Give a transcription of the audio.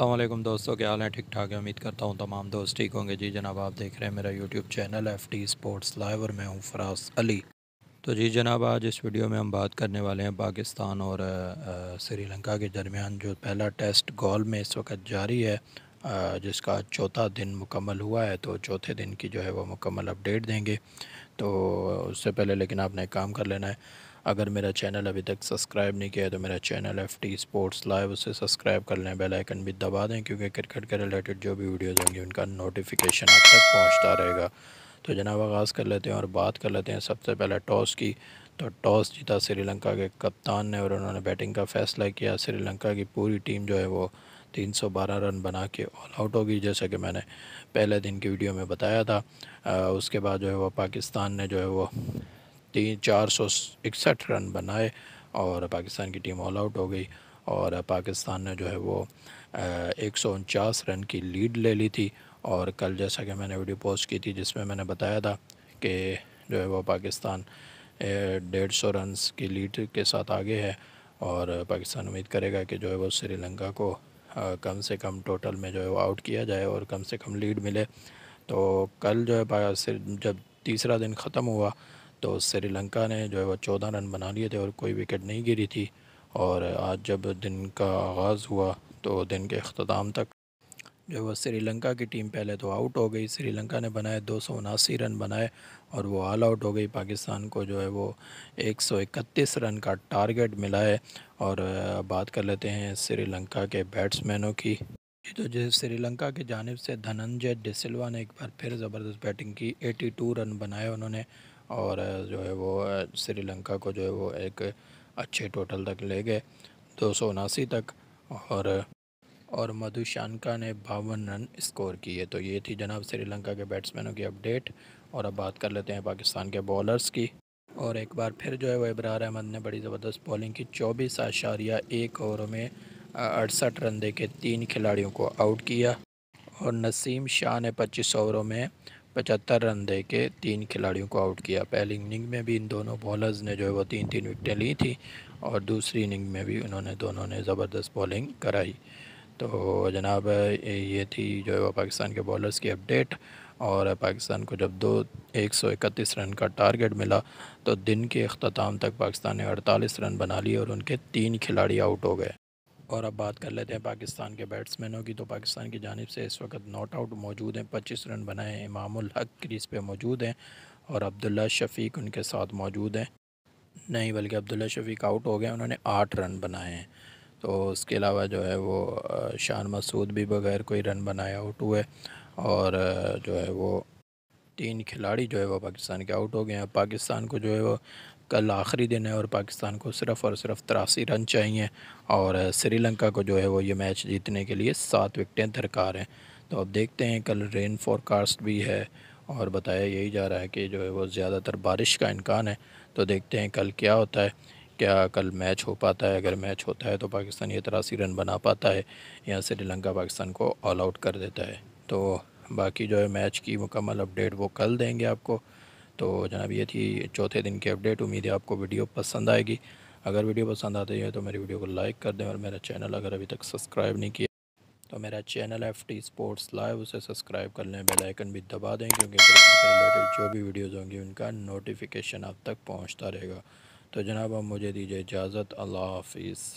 अल्लाम दोस्तों क्या हाल है? ठीक ठाक है। उम्मीद करता हूँ तमाम दोस्त ठीक होंगे। जी जनाब आप देख रहे हैं मेरा YouTube channel F T sports live और मैं हूँ फराज अली। तो जी जनाब आज इस वीडियो में हम बात करने वाले हैं पाकिस्तान और श्रीलंका के दरमियान जो पहला टेस्ट गोल में इस वक्त जारी है आ, जिसका चौथा दिन मुकम्मल हुआ है। तो चौथे दिन की जो है वो मुकम्मल अपडेट देंगे। तो उससे पहले लेकिन आपने काम कर लेना है अगर मेरा चैनल अभी तक सब्सक्राइब नहीं किया है तो मेरा channel F T sports live उसे सब्सक्राइब कर लें बेल आइकन भी दबा दें क्योंकि क्रिकेट के रिलेटेड जो भी वीडियोज़ होंगी उनका नोटिफिकेशन आप तक पहुँचता रहेगा। तो जनाब आगाज़ कर लेते हैं और बात कर लेते हैं सबसे पहले टॉस की। तो टॉस जीता श्रीलंका के कप्तान ने और उन्होंने बैटिंग का फ़ैसला किया। श्रीलंका की पूरी टीम जो है वो 312 रन बना के ऑल आउट होगी जैसे कि मैंने पहले दिन की वीडियो में बताया था। आ, उसके बाद जो है वो पाकिस्तान ने जो है वो तीन चार सौ इकसठ रन बनाए और पाकिस्तान की टीम ऑल आउट हो गई और पाकिस्तान ने जो है वो एक सौ उनचास रन की लीड ले ली थी और कल जैसा कि मैंने वीडियो पोस्ट की थी जिसमें मैंने बताया था कि जो है वो पाकिस्तान डेढ़ सौ रन की लीड के साथ आगे है और पाकिस्तान उम्मीद करेगा कि जो है वो श्रीलंका को कम से कम टोटल में जो है वो आउट किया जाए और कम से कम लीड मिले। तो कल जो है जब तीसरा दिन ख़त्म हुआ तो श्रीलंका ने जो है वो चौदह रन बना लिए थे और कोई विकेट नहीं गिरी थी। और आज जब दिन का आगाज़ हुआ तो दिन के अख्ताम तक जो वो श्रीलंका की टीम पहले तो आउट हो गई। श्रीलंका ने बनाए दो सौ उनासी रन बनाए और वो ऑल आउट हो गई। पाकिस्तान को जो है वो एक सौ इकतीस रन का टारगेट मिला है। और बात कर लेते हैं श्रीलंका के बैट्समैनों की। तो जो श्रीलंका की जानब से धनंजय डिसिल्वा ने एक बार फिर ज़बरदस्त बैटिंग की 82 रन बनाए उन्होंने। और जो है वो श्रीलंका को जो है वो एक अच्छे टोटल तक ले गए दो सौ उनासी तक और और मधुशानका ने बावन रन स्कोर किए। तो ये थी जनाब श्रीलंका के बैट्समैनों की अपडेट और अब बात कर लेते हैं पाकिस्तान के बॉलर्स की। और एक बार फिर जो है वो इब्रार अहमद ने बड़ी ज़बरदस्त बॉलिंग की, चौबीस आशारिया, एक ओवर में अड़सठ रन दे के तीन खिलाड़ियों को आउट किया। और नसीम शाह ने पच्चीस ओवरों में पचहत्तर रन दे के तीन खिलाड़ियों को आउट किया। पहली इनिंग में भी इन दोनों बॉलर्स ने जो है वो तीन तीन विकटें ली थी और दूसरी इनिंग में भी उन्होंने, दोनों ने ज़बरदस्त बॉलिंग कराई। तो जनाब, ये थी जो है वो पाकिस्तान के बॉलर्स की अपडेट और पाकिस्तान को जब दो, एक सौ इकतीस रन का टारगेट मिला तो दिन के अख्ताम तक पाकिस्तान ने अड़तालीस रन बना लिए और उनके तीन खिलाड़ी आउट हो गए। और अब बात कर लेते हैं पाकिस्तान के बैट्समैनों की। तो पाकिस्तान की जानब से इस वक्त नॉट आउट मौजूद हैं। पच्चीस रन बनाए हैं। इमामुल हक क्रीज पे मौजूद हैं और अब्दुल्ला शफीक उनके साथ मौजूद हैं। नहीं, बल्कि अब्दुल्ला शफीक आउट हो गए। उन्होंने आठ रन बनाए हैं। तो उसके अलावा जो है वो शान मसूद भी बगैर कोई रन बनाए आउट हुए और जो है वो तीन खिलाड़ी जो है वो पाकिस्तान के आउट हो गए हैं। पाकिस्तान को जो है वो कल आखिरी दिन है और पाकिस्तान को सिर्फ़ और सिर्फ़ तिरासी रन चाहिए और श्रीलंका को जो है वो ये मैच जीतने के लिए सात विकटें दरकार हैं। तो अब देखते हैं, कल रेन फोरकास्ट भी है और बताया यही जा रहा है कि जो है वो ज़्यादातर बारिश का इम्कान है। तो देखते हैं कल क्या होता है, क्या कल मैच हो पाता है। अगर मैच होता है तो पाकिस्तान ये तिरासी रन बना पाता है, या श्रीलंका पाकिस्तान को ऑल आउट कर देता है। तो बाकी जो है मैच की मुकम्मल अपडेट वो कल देंगे आपको। तो जनाब ये थी चौथे दिन की अपडेट। उम्मीद है आपको वीडियो पसंद आएगी। अगर वीडियो पसंद आती है तो मेरी वीडियो को लाइक कर दें और मेरा चैनल अगर अभी तक सब्सक्राइब नहीं किया तो मेरा channel F T sports live उसे सब्सक्राइब कर लें। बेल आइकन भी दबा दें क्योंकि रिलेटेड जो भी वीडियोज़ होंगी उनका नोटिफिकेशन आप तक पहुँचता रहेगा। तो जनाब अब मुझे दीजिए इजाज़त। अल्लाह हाफिज़।